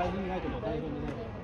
大変じゃないけど台本にない。